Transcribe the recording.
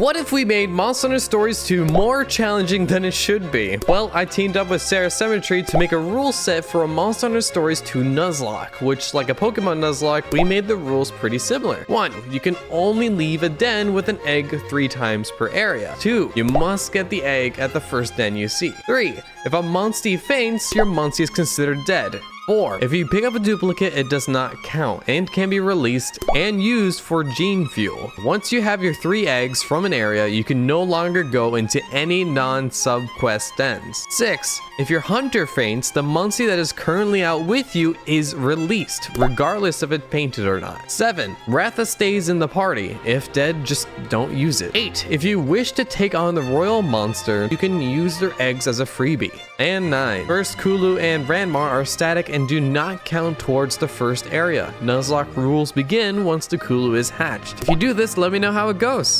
What if we made Monster Hunter Stories 2 more challenging than it should be? Well, I teamed up with Cera Cymmetry to make a rule set for a Monster Hunter Stories 2 Nuzlocke, which, like a Pokemon Nuzlocke, we made the rules pretty similar. 1. You can only leave a den with an egg 3 times per area. 2. You must get the egg at the first den you see. 3. If a Monstie faints, your Monstie is considered dead. 4. If you pick up a duplicate, it does not count and can be released and used for gene fuel. Once you have your three eggs from an area, you can no longer go into any non-subquest dens. 6. If your hunter faints, the Monstie that is currently out with you is released, regardless if it painted or not. 7. Ratha stays in the party. If dead, just don't use it. 8. If you wish to take on the royal monster, you can use their eggs as a freebie. And 9. First, Kulu and Ranmar are static and do not count towards the first area. Nuzlocke rules begin once the Kulu is hatched. If you do this, let me know how it goes.